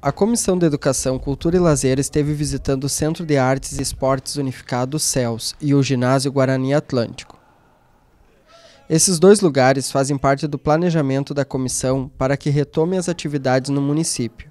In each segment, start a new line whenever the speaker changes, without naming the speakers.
A Comissão de Educação, Cultura e Lazer esteve visitando o Centro de Artes e Esportes Unificado CELS e o Ginásio Guarani Atlântico. Esses dois lugares fazem parte do planejamento da comissão para que retome as atividades no município.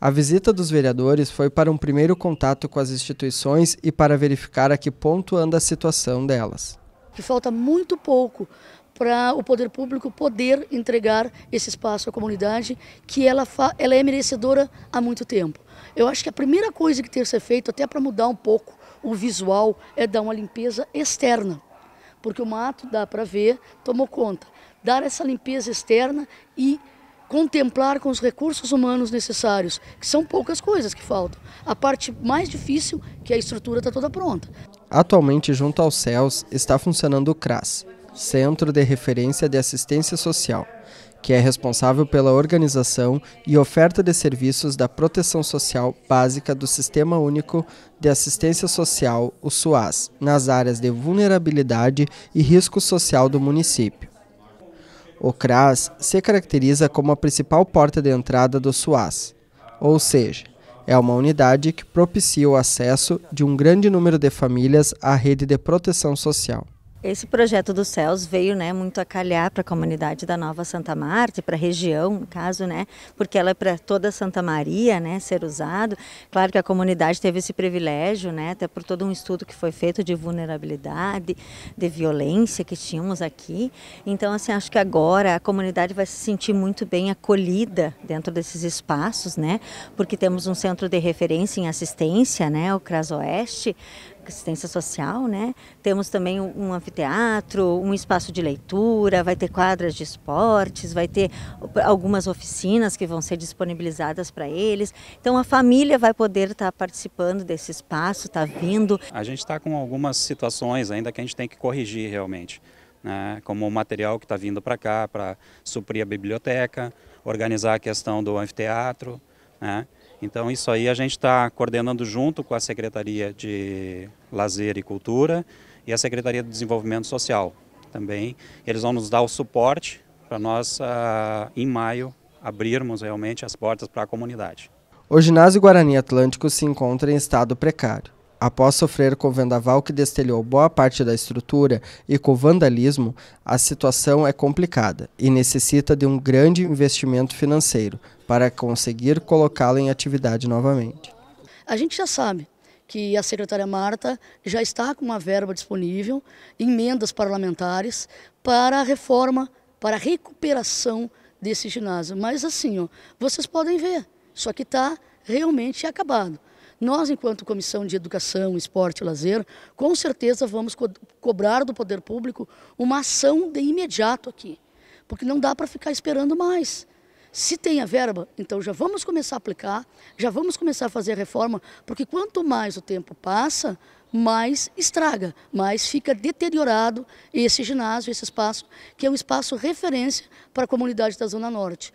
A visita dos vereadores foi para um primeiro contato com as instituições e para verificar a que ponto anda a situação delas.
Que falta muito pouco para o poder público poder entregar esse espaço à comunidade que ela, ela é merecedora há muito tempo. Eu acho que a primeira coisa que tem que ser feita, até para mudar um pouco o visual, é dar uma limpeza externa. Porque o mato, dá para ver, tomou conta. Dar essa limpeza externa e contemplar com os recursos humanos necessários, que são poucas coisas que faltam. A parte mais difícil, que a estrutura está toda pronta.
Atualmente, junto aos céus, está funcionando o CRAS, Centro de Referência de Assistência Social, que é responsável pela organização e oferta de serviços da proteção social básica do Sistema Único de Assistência Social, o SUAS, nas áreas de vulnerabilidade e risco social do município. O CRAS se caracteriza como a principal porta de entrada do SUAS, ou seja, é uma unidade que propicia o acesso de um grande número de famílias à rede de proteção social.
Esse projeto dos céus veio né, muito a calhar para a comunidade da Nova Santa Marta, para a região, no caso, né, porque ela é para toda Santa Maria né, ser usado. Claro que a comunidade teve esse privilégio, né, até por todo um estudo que foi feito de vulnerabilidade, de violência que tínhamos aqui. Então, assim, acho que agora a comunidade vai se sentir muito bem acolhida dentro desses espaços, né, porque temos um centro de referência em assistência, né, o CRAS Oeste, assistência social, né? Temos também um anfiteatro, um espaço de leitura, vai ter quadras de esportes, vai ter algumas oficinas que vão ser disponibilizadas para eles. Então a família vai poder estar tá participando desse espaço, está vindo.
A gente está com algumas situações ainda que a gente tem que corrigir realmente. Né, como o material que está vindo para cá para suprir a biblioteca, organizar a questão do anfiteatro, né? Então isso aí a gente está coordenando junto com a Secretaria de Lazer e Cultura e a Secretaria de Desenvolvimento Social também. Eles vão nos dar o suporte para nós, uh, em maio, abrirmos realmente as portas para a comunidade.
O ginásio Guarani Atlântico se encontra em estado precário. Após sofrer com o vendaval que destelhou boa parte da estrutura e com vandalismo, a situação é complicada e necessita de um grande investimento financeiro para conseguir colocá-la em atividade novamente.
A gente já sabe que a secretária Marta já está com uma verba disponível, emendas parlamentares, para a reforma, para a recuperação desse ginásio. Mas assim, ó, vocês podem ver, só que está realmente acabado. Nós, enquanto Comissão de Educação, Esporte e Lazer, com certeza vamos co cobrar do poder público uma ação de imediato aqui, porque não dá para ficar esperando mais. Se tem a verba, então já vamos começar a aplicar, já vamos começar a fazer a reforma, porque quanto mais o tempo passa, mais estraga, mais fica deteriorado esse ginásio, esse espaço, que é um espaço referência para a comunidade da Zona Norte.